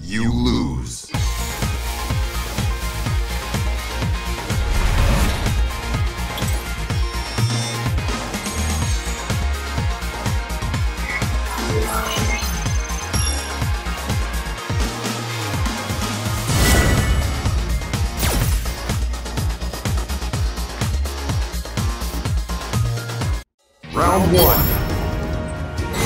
You lose. Round one.